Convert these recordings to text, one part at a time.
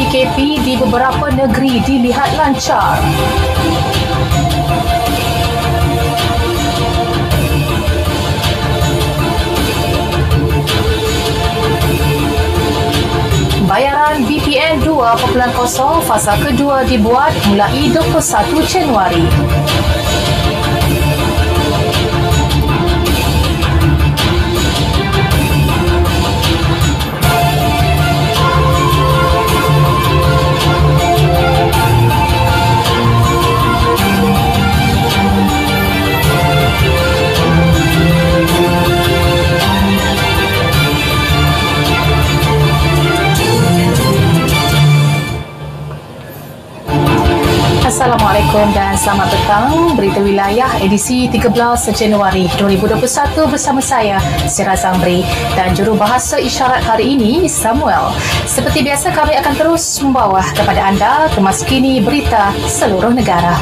PKP di beberapa negeri dilihat lancar. Bayaran BPN 2.0 fasa kedua dibuat mulai 21 Januari. Assalamualaikum dan selamat petang. Berita wilayah edisi 13 Januari 2021 bersama saya, Sira Zamri dan juru bahasa isyarat hari ini, Samuel. Seperti biasa kami akan terus membawa kepada anda kemas kini berita seluruh negara.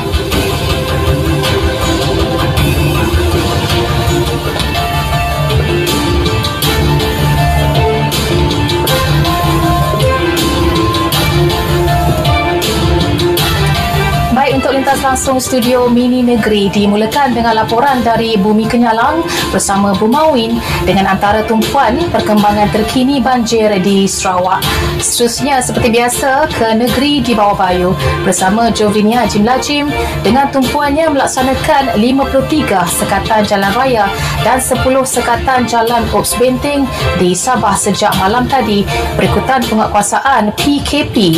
Lintas langsung studio Mini Negeri dimulakan dengan laporan dari Bumi Kenyalang bersama Bu Mawin dengan antara tumpuan perkembangan terkini banjir di Sarawak. Seterusnya seperti biasa ke negeri di bawah bayu bersama Jovinia Jim Lajim dengan tumpuannya melaksanakan 53 sekatan jalan raya dan 10 sekatan jalan Ops Benteng di Sabah sejak malam tadi berikutan penguatkuasaan PKP.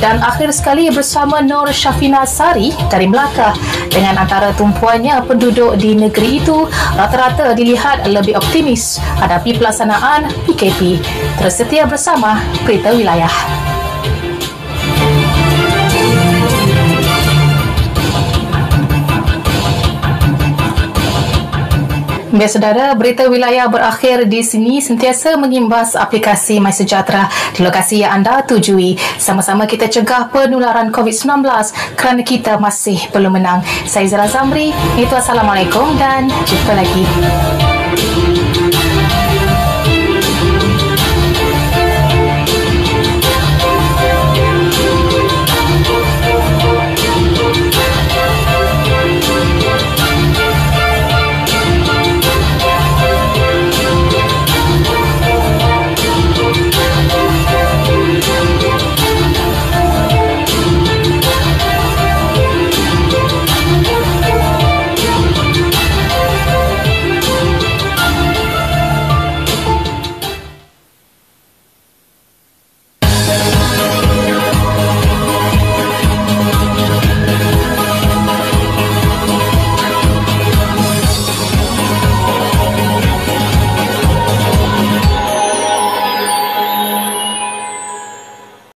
Dan akhir sekali bersama Nur Syafina Sari dari Melaka dengan antara tumpuannya penduduk di negeri itu rata-rata dilihat lebih optimis hadapi pelaksanaan PKP. Tersetia bersama Berita Wilayah. Baik saudara, berita wilayah berakhir di sini sentiasa mengimbas aplikasi MySejahtera di lokasi yang anda tujui. Sama-sama kita cegah penularan COVID-19 kerana kita masih belum menang. Saya Zara Zamri, itu Assalamualaikum dan jumpa lagi.